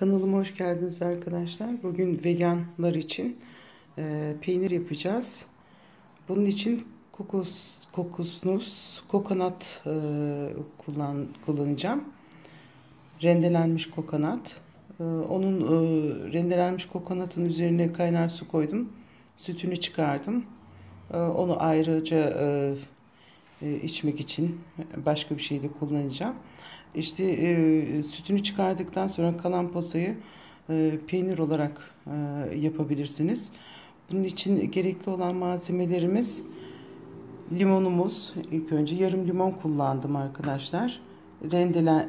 Kanalıma hoş geldiniz arkadaşlar. Bugün veganlar için e, peynir yapacağız. Bunun için kokos, kokosnus, kokonat e, kullan, kullanacağım. Rendelenmiş kokonat. E, onun e, rendelenmiş kokonatın üzerine kaynar su koydum. Sütünü çıkardım. E, onu ayrıca e, e, içmek için başka bir şey de kullanacağım. İşte e, sütünü çıkardıktan sonra kalan posayı e, peynir olarak e, yapabilirsiniz. Bunun için gerekli olan malzemelerimiz limonumuz. İlk önce yarım limon kullandım arkadaşlar. Rendele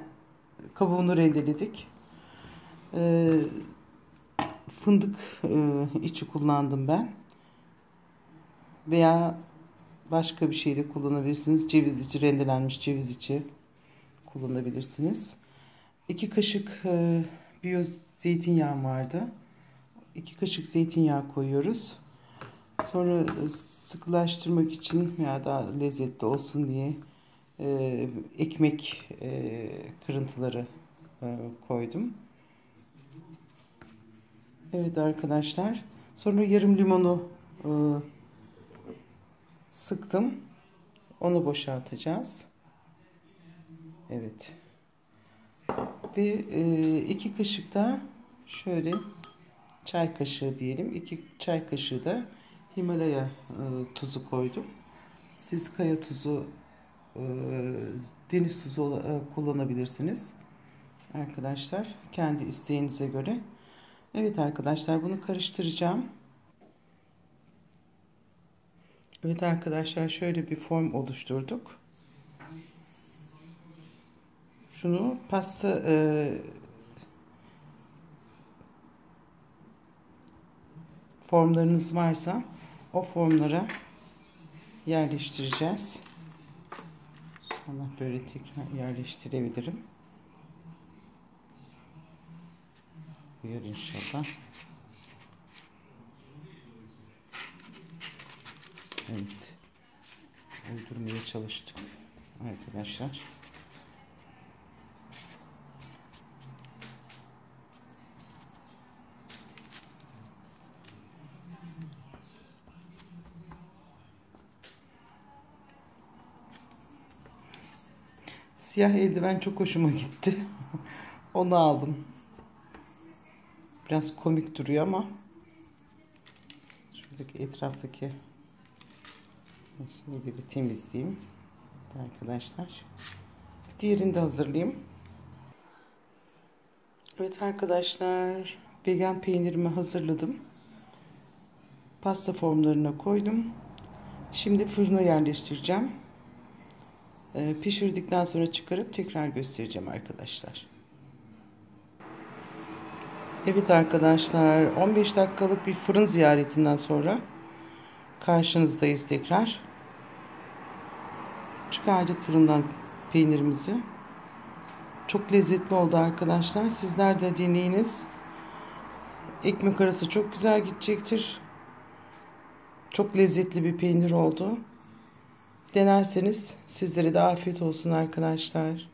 kabuğunu rendeledik. E, fındık e, içi kullandım ben. Veya başka bir şey de kullanabilirsiniz. Ceviz içi, rendelenmiş ceviz içi kullanabilirsiniz. 2 kaşık e, biyo zeytinyağı vardı. 2 kaşık zeytinyağı koyuyoruz. Sonra e, sıkılaştırmak için ya da lezzetli olsun diye e, ekmek e, kırıntıları e, koydum. Evet arkadaşlar. Sonra yarım limonu e, sıktım. Onu boşaltacağız. Evet. Ve e, iki kaşık da şöyle çay kaşığı diyelim. iki çay kaşığı da Himalaya e, tuzu koydum. Siz kaya tuzu, e, deniz tuzu e, kullanabilirsiniz. Arkadaşlar kendi isteğinize göre. Evet arkadaşlar bunu karıştıracağım. Evet arkadaşlar şöyle bir form oluşturduk. Şunu pasta e, formlarınız varsa o formlara yerleştireceğiz. Allah böyle tekrar yerleştirebilirim. Buyur inşallah. Evet. Uydurmaya çalıştık arkadaşlar. Siyah eldiven çok hoşuma gitti. Onu aldım. Biraz komik duruyor ama şuradaki etraftaki şeyleri temizleyeyim arkadaşlar. Diğerini de hazırlayayım. Evet arkadaşlar vegan peynirimi hazırladım. Pasta formlarına koydum. Şimdi fırına yerleştireceğim. Ee, pişirdikten sonra çıkarıp tekrar göstereceğim arkadaşlar. Evet arkadaşlar 15 dakikalık bir fırın ziyaretinden sonra karşınızdayız tekrar. Çıkardık fırından peynirimizi. Çok lezzetli oldu arkadaşlar. Sizler de deneyiniz. Ekmek arası çok güzel gidecektir. Çok lezzetli bir peynir oldu. Denerseniz sizlere de afiyet olsun arkadaşlar.